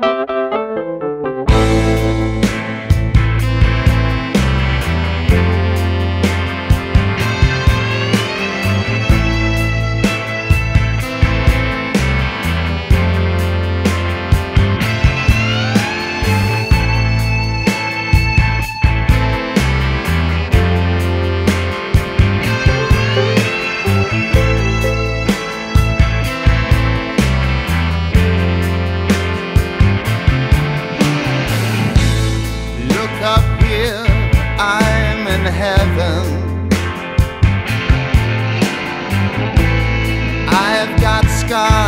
Bye. feel I'm in heaven. I've got scars.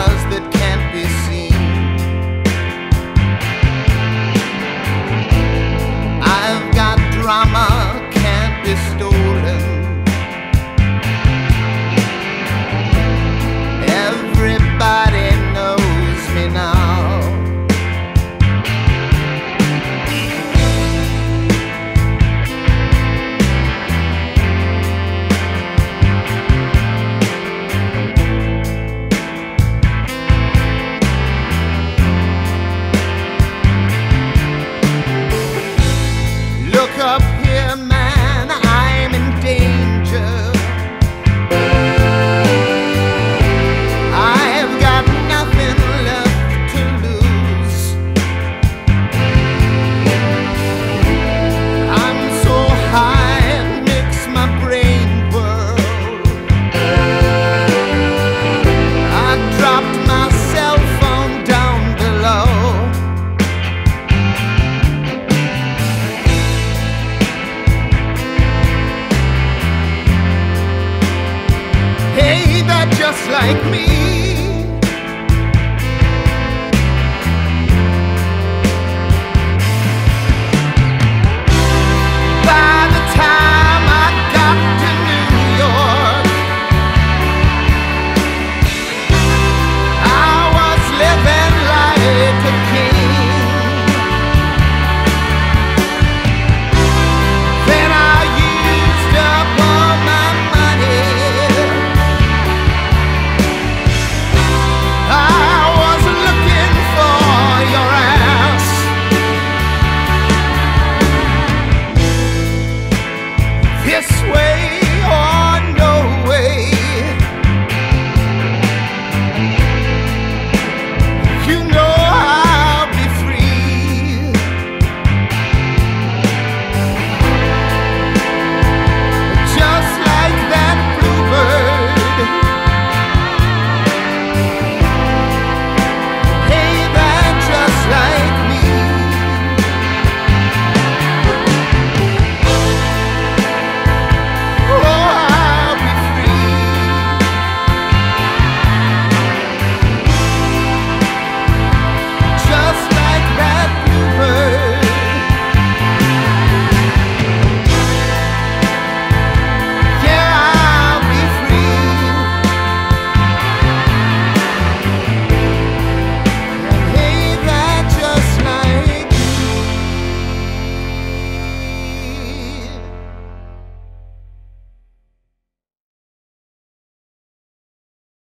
just like me.